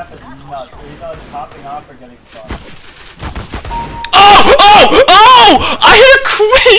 map is nuts. So either like off or getting fucked. Oh! Oh! Oh! I hit a crit!